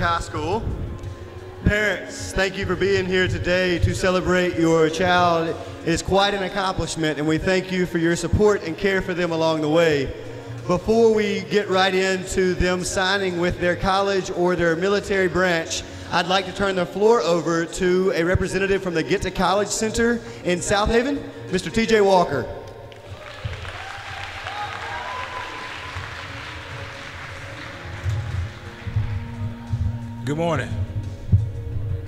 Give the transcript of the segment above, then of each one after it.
School. Parents, thank you for being here today to celebrate your child. It is quite an accomplishment, and we thank you for your support and care for them along the way. Before we get right into them signing with their college or their military branch, I'd like to turn the floor over to a representative from the Get2College Center in South Haven, Mr. TJ Walker. Good morning.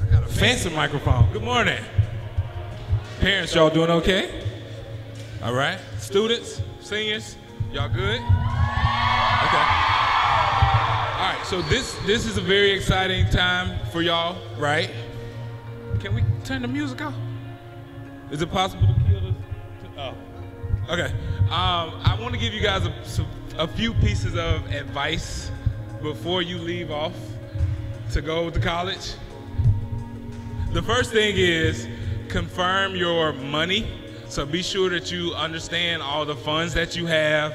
I got a fancy microphone. Good morning. Parents, y'all doing okay? All right. Students, seniors, y'all good? Okay. All right. So this this is a very exciting time for y'all, right? Can we turn the music off? Is it possible to kill this? Oh. Okay. Um, I want to give you guys a, a few pieces of advice before you leave off to go to college. The first thing is confirm your money. So be sure that you understand all the funds that you have.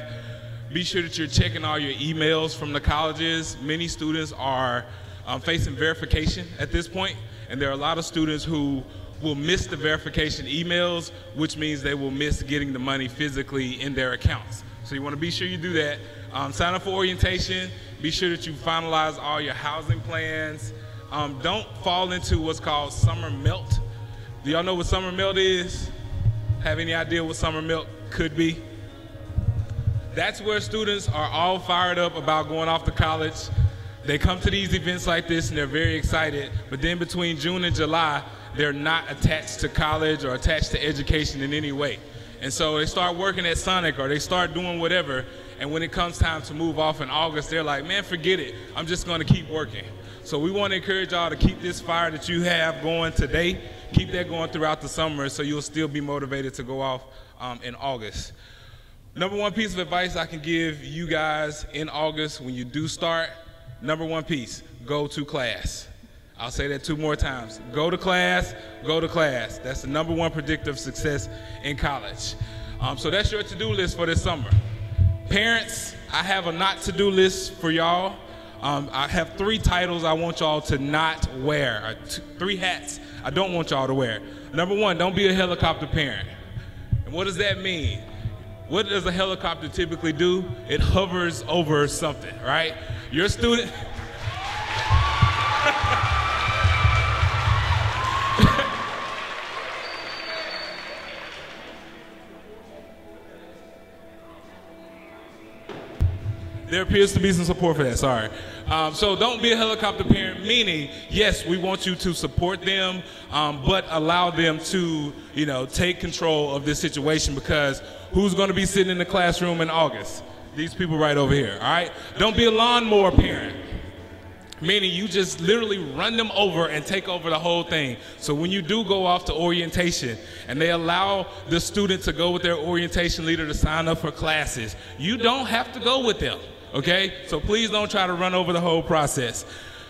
Be sure that you're checking all your emails from the colleges. Many students are um, facing verification at this point, and there are a lot of students who will miss the verification emails, which means they will miss getting the money physically in their accounts. So you want to be sure you do that. Um, sign up for orientation. Be sure that you finalize all your housing plans. Um, don't fall into what's called summer melt. Do y'all know what summer melt is? Have any idea what summer melt could be? That's where students are all fired up about going off to college. They come to these events like this and they're very excited, but then between June and July, they're not attached to college or attached to education in any way. And so they start working at Sonic or they start doing whatever, and when it comes time to move off in August, they're like, man, forget it. I'm just going to keep working. So we want to encourage y'all to keep this fire that you have going today, keep that going throughout the summer so you'll still be motivated to go off um, in August. Number one piece of advice I can give you guys in August when you do start, number one piece, go to class. I'll say that two more times. Go to class, go to class. That's the number one predictor of success in college. Um, so that's your to-do list for this summer. Parents, I have a not to-do list for y'all. Um, I have three titles I want y'all to not wear, t- three hats I don't want y'all to wear. Number one, don't be a helicopter parent. And what does that mean? What does a helicopter typically do? It hovers over something, right? Your student. There appears to be some support for that. Sorry. Um, so don't be a helicopter parent. Meaning, yes, we want you to support them, um, but allow them to, you know, take control of this situation because who's going to be sitting in the classroom in August? These people right over here. All right. Don't be a lawnmower parent. Meaning you just literally run them over and take over the whole thing. So when you do go off to orientation and they allow the student to go with their orientation leader to sign up for classes, you don't have to go with them. Okay? So please don't try to run over the whole process.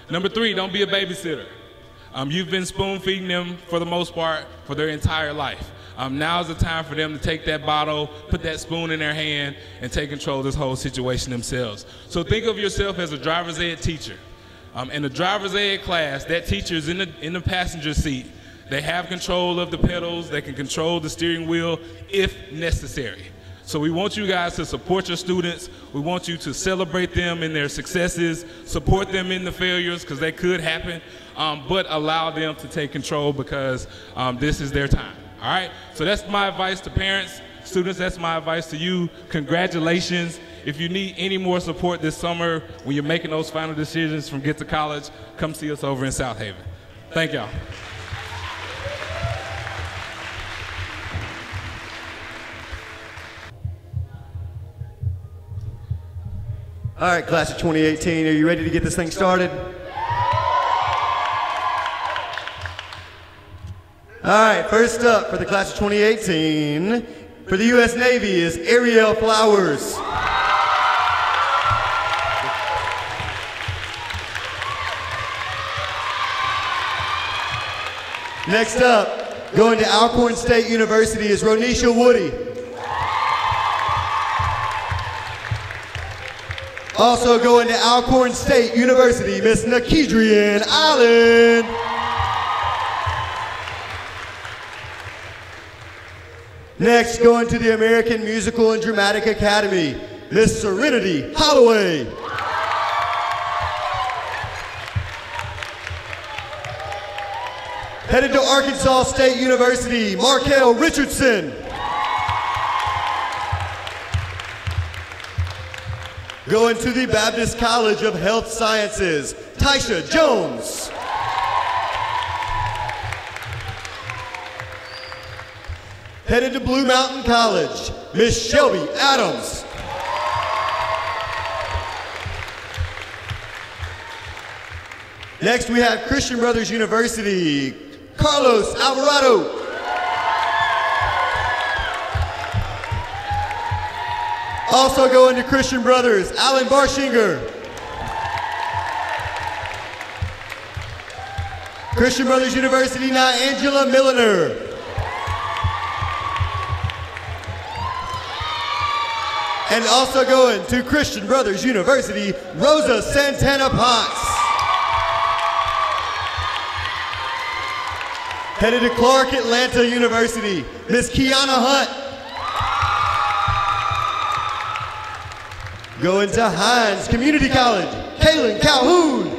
Number three, don't be a babysitter. Um, you've been spoon feeding them for the most part for their entire life. Um, now's the time for them to take that bottle, put that spoon in their hand, and take control of this whole situation themselves. So think of yourself as a driver's ed teacher. Um, in the driver's ed class, that teacher is in the, in the passenger seat. They have control of the pedals, they can control the steering wheel if necessary. So we want you guys to support your students. We want you to celebrate them in their successes, support them in the failures because they could happen, um, but allow them to take control because um, this is their time. All right? So that's my advice to parents. Students, that's my advice to you. Congratulations. If you need any more support this summer when you're making those final decisions from Get2College, come see us over in South Haven. Thank y'all. All right, class of 2018, are you ready to get this thing started? All right, first up for the class of 2018, for the U.S. Navy is Ariel Flowers. Next up, going to Alcorn State University is Ronisha Woody. Also going to Alcorn State University, Miss Nakedrian Allen. Next, going to the American Musical and Dramatic Academy, Miss Serenity Holloway. Headed to Arkansas State University, Markel Richardson. Going to the Baptist College of Health Sciences, Tisha Jones. Headed to Blue Mountain College, Miss Shelby Adams. Next we have Christian Brothers University, Carlos Alvarado. Also going to Christian Brothers, Alan Barshinger. Christian Brothers University now, Angela Milliner. And also going to Christian Brothers University, Rosa Santana Potts. Headed to Clark Atlanta University, Miss Kiana Hunt. Going to Hinds Community College, Kaylin Calhoun.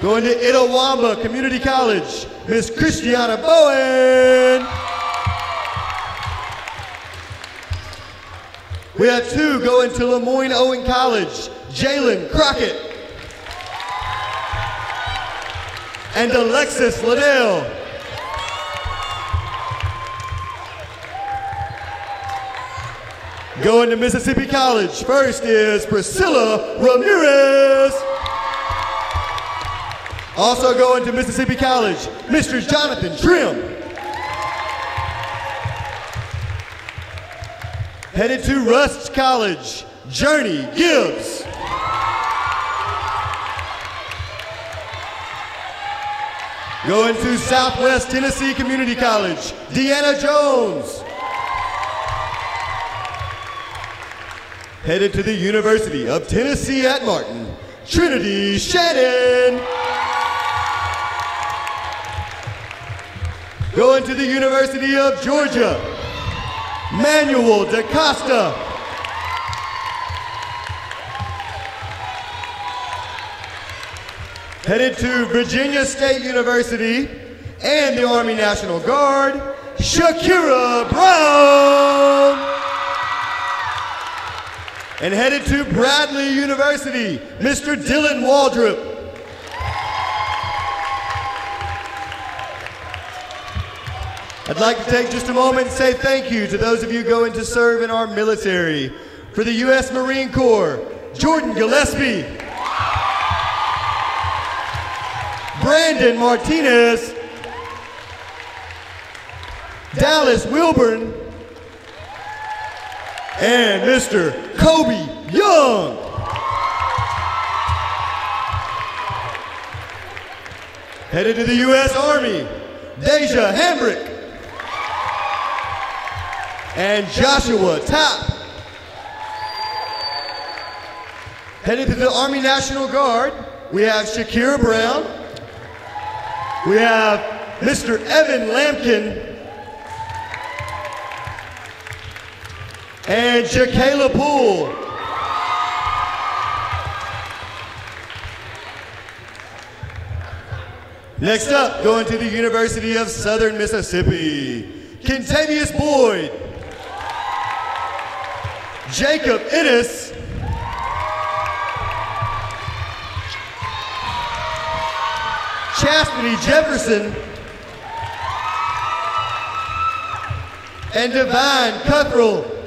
Going to Itawamba Community College, Miss Christiana Bowen. We have two going to Lemoyne Owen College, Jalen Crockett. And Alexis Liddell. Going to Mississippi College, first is Priscilla Ramirez. Also going to Mississippi College, Mr. Jonathan Trim. Headed to Rust College, Journey Gibbs. Going to Southwest Tennessee Community College, Deanna Jones. Headed to the University of Tennessee at Martin, Trinity Shannon. Going to the University of Georgia, Manuel DaCosta. Headed to Virginia State University and the Army National Guard, Shakira Brown. And headed to Bradley University, Mr. Dylan Waldrop. I'd like to take just a moment and say thank you to those of you going to serve in our military. For the U.S. Marine Corps, Jordan Gillespie, Brandon Martinez, Dallas Wilburn, and Mr. Kobe Young. Headed to the U.S. Army, Deja Hambrick and Joshua Tapp. Headed to the Army National Guard, we have Shakira Brown. We have Mr. Evan Lampkin and Shakayla Poole. Next up, going to the University of Southern Mississippi, Kentavious Boyd. Jacob Innes. Chastity Jefferson. And Divine Cuthrell.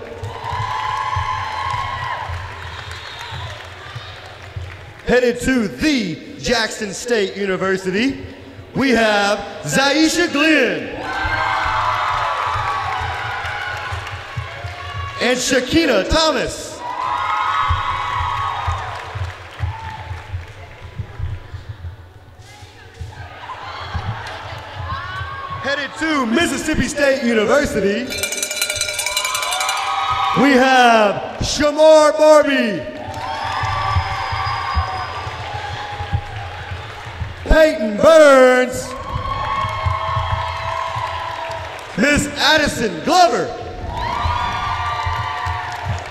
Headed to the Jackson State University, we have Zaisha Glenn. and Shakina Thomas. Headed to Mississippi State University, we have Shamar Barbie. Peyton Burns. Miss Addison Glover.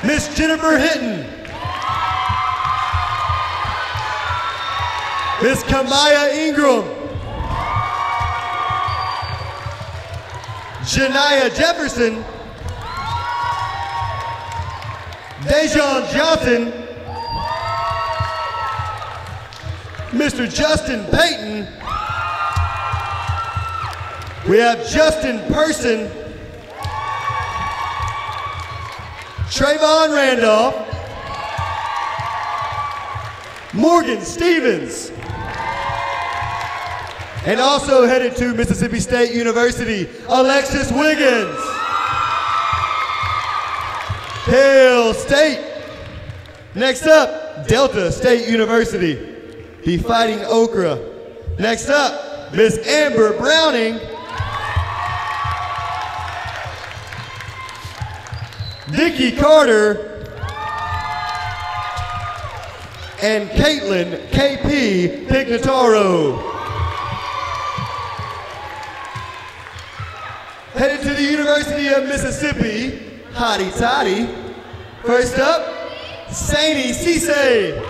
Miss Jennifer Hinton. Miss Kamaya Ingram. Janaya Jefferson. Dejon Johnson. Mr. Justin Payton. We have Justin Person. Trayvon Randolph. Morgan Stevens. And also headed to Mississippi State University, Alexis Wiggins. Hail State. Next up, Delta State University, the Fighting Okra. Next up, Miss Amber Browning. Nikki Carter. And Caitlin KP Pignataro. Headed to the University of Mississippi, Hotty Toddy. First up, Saini Cisse.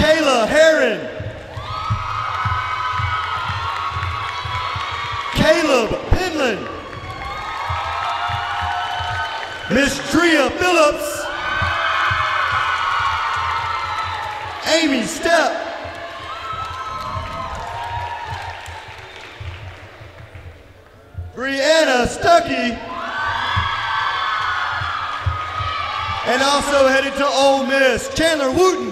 Kayla Heron. Caleb Pinland. Miss Tria Phillips. Amy Stepp. Brianna Stuckey. And also headed to Ole Miss, Chandler Wooten.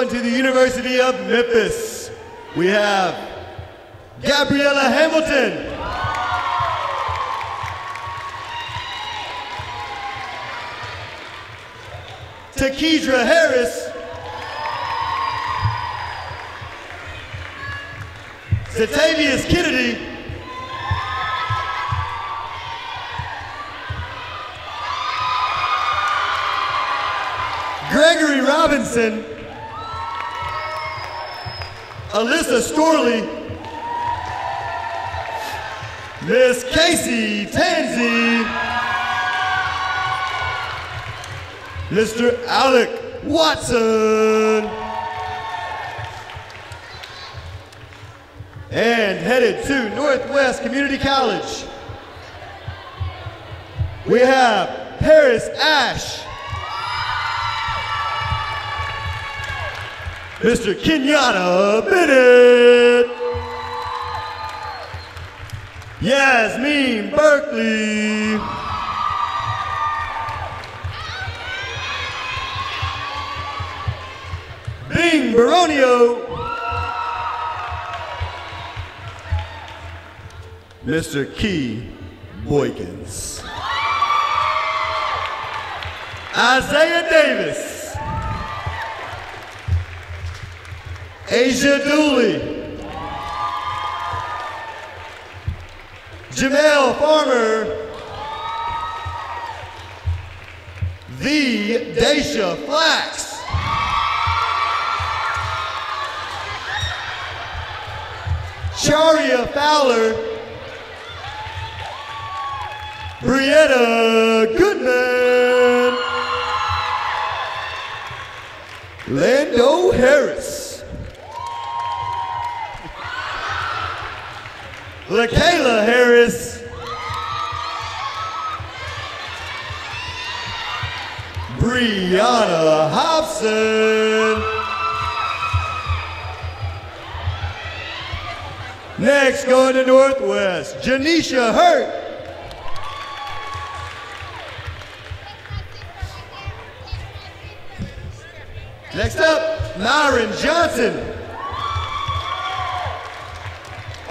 Going to the University of Memphis, we have Gabriella Hamilton. Takedra Harris. Zatavius Kennedy. Gregory Robinson. Alyssa Storley. Miss Casey Tansey. Mr. Alec Watson. And headed to Northwest Community College. We have Paris Ash. Mr. Kenyatta Bennett. Yasmin Berkeley. Bing Baronio. Mr. Key Boykins. Isaiah Davis. Asia Dooley. Jamel Farmer. The Daisha Flax. Charia Fowler. Brianna Goodman. Lando Harris. LaKayla Harris. Brianna Hobson. Next, going to Northwest, Janisha Hurt. Next up, Myron Johnson.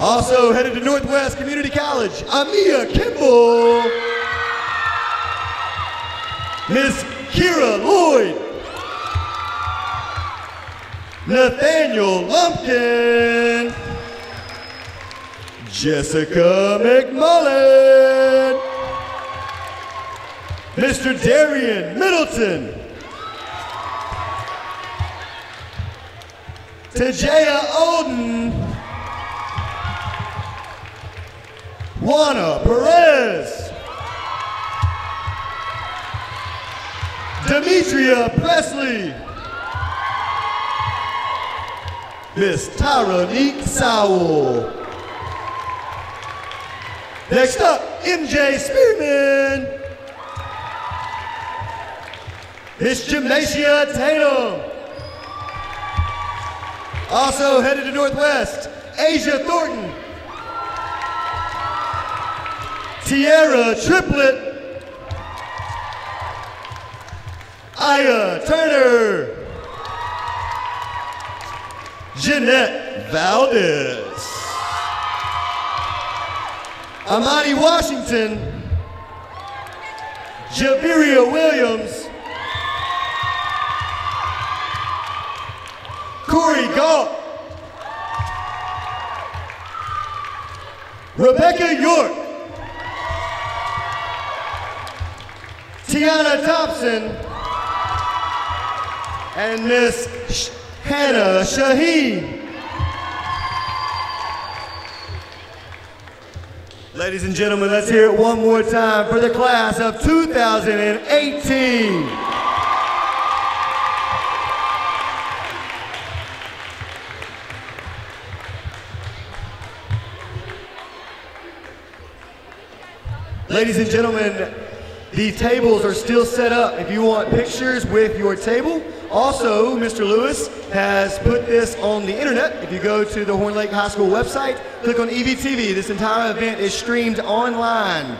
Also headed to Northwest Community College, Amia Kimball. Miss Kira Lloyd. Nathaniel Lumpkin, Jessica McMullen, Mr. Darian Middleton, Tajaya Oden, Juana Perez, Demetria Presley, Miss Tyra Sowell. Next up, MJ Spearman. Miss Gymnasia Tatum. Also headed to Northwest, Asia Thornton. Tierra Triplet. Aya Turner. Jeanette Valdez. Amani Washington. Javiria Williams. Corey Galt. Rebecca York. Tiana Thompson. And Miss Sh- Hannah Shaheen. Ladies and gentlemen, let's hear it one more time for the class of 2018. Ladies and gentlemen, the tables are still set up if you want pictures with your table. Also, Mr. Lewis has put this on the internet. If you go to the Horn Lake High School website, click on EVTV. This entire event is streamed online.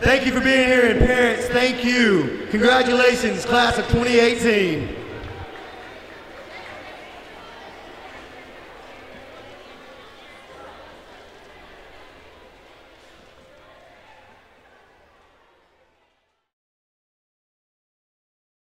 Thank you for being here, and parents, thank you. Congratulations, class of 2018.